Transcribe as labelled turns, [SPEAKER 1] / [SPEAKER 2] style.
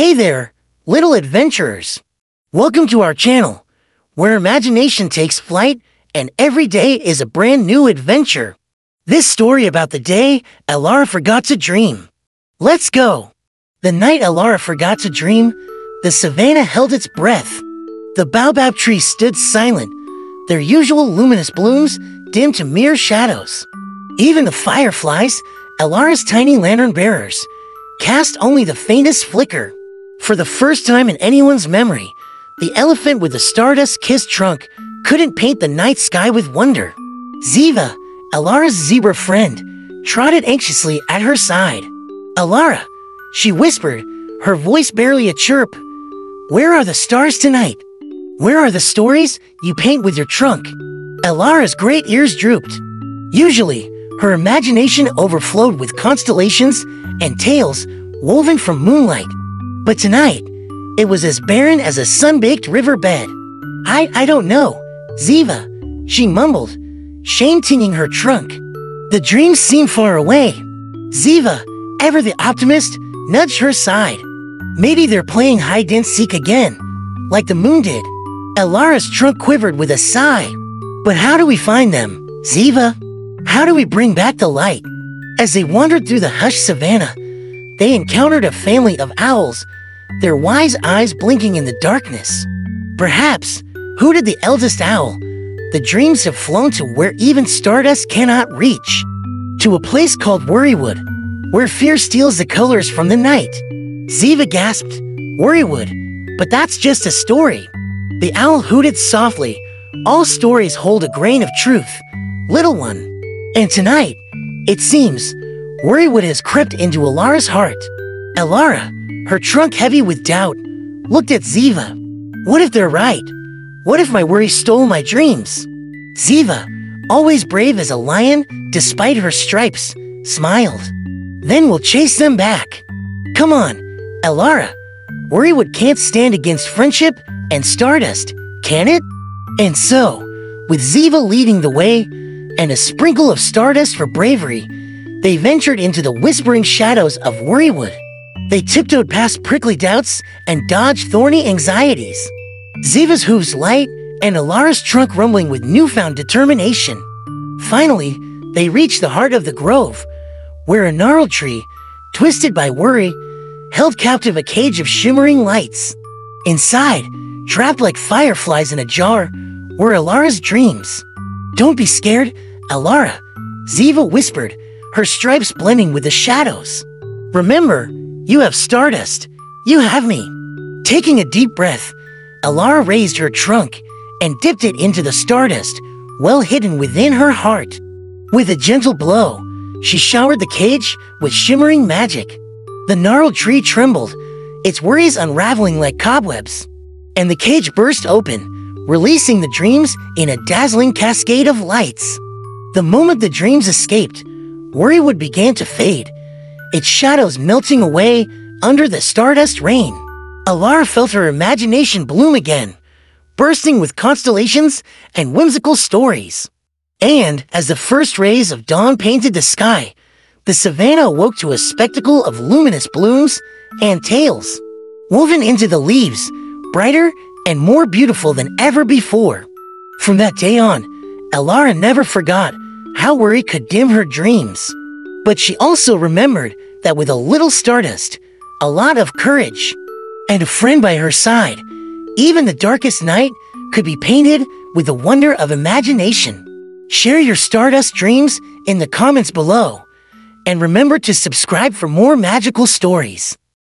[SPEAKER 1] Hey there, little adventurers. Welcome to our channel, where imagination takes flight and every day is a brand new adventure. This story about the day Elara forgot to dream. Let's go. The night Elara forgot to dream, the savannah held its breath. The baobab trees stood silent, their usual luminous blooms dimmed to mere shadows. Even the fireflies, Elara's tiny lantern bearers, cast only the faintest flicker. For the first time in anyone's memory, the elephant with the stardust-kissed trunk couldn't paint the night sky with wonder. Ziva, Elara's zebra friend, trotted anxiously at her side. Elara, she whispered, her voice barely a chirp. Where are the stars tonight? Where are the stories you paint with your trunk? Elara's great ears drooped. Usually, her imagination overflowed with constellations and tales woven from moonlight. But tonight, it was as barren as a sun-baked riverbed. I, I don't know. Ziva, she mumbled, shame tinging her trunk. The dreams seemed far away. Ziva, ever the optimist, nudged her side. Maybe they're playing hide-and-seek again, like the moon did. Elara's trunk quivered with a sigh. But how do we find them, Ziva? How do we bring back the light? As they wandered through the hushed savannah, they encountered a family of owls, their wise eyes blinking in the darkness. Perhaps, hooted the eldest owl, the dreams have flown to where even stardust cannot reach. To a place called Worrywood, where fear steals the colors from the night. Ziva gasped, Worrywood, but that's just a story. The owl hooted softly, all stories hold a grain of truth, little one. And tonight, it seems, Worrywood has crept into Elara's heart. Elara, her trunk heavy with doubt, looked at Ziva. What if they're right? What if my worry stole my dreams? Ziva, always brave as a lion despite her stripes, smiled. Then we'll chase them back. Come on, Elara. Worrywood can't stand against friendship and stardust, can it? And so, with Ziva leading the way and a sprinkle of stardust for bravery, they ventured into the whispering shadows of Worrywood. They tiptoed past prickly doubts and dodged thorny anxieties. Ziva's hooves light and Elara's trunk rumbling with newfound determination. Finally, they reached the heart of the grove, where a gnarled tree, twisted by worry, held captive a cage of shimmering lights. Inside, trapped like fireflies in a jar, were Elara's dreams. Don't be scared, Elara, Ziva whispered, her stripes blending with the shadows. Remember, you have stardust. You have me. Taking a deep breath, Elara raised her trunk and dipped it into the stardust, well hidden within her heart. With a gentle blow, she showered the cage with shimmering magic. The gnarled tree trembled, its worries unraveling like cobwebs, and the cage burst open, releasing the dreams in a dazzling cascade of lights. The moment the dreams escaped, Worrywood began to fade, its shadows melting away under the stardust rain. Elara felt her imagination bloom again, bursting with constellations and whimsical stories. And as the first rays of dawn painted the sky, the savannah awoke to a spectacle of luminous blooms and tales, woven into the leaves, brighter and more beautiful than ever before. From that day on, Elara never forgot how worry could dim her dreams. But she also remembered that with a little stardust, a lot of courage, and a friend by her side, even the darkest night could be painted with the wonder of imagination. Share your stardust dreams in the comments below, and remember to subscribe for more magical stories.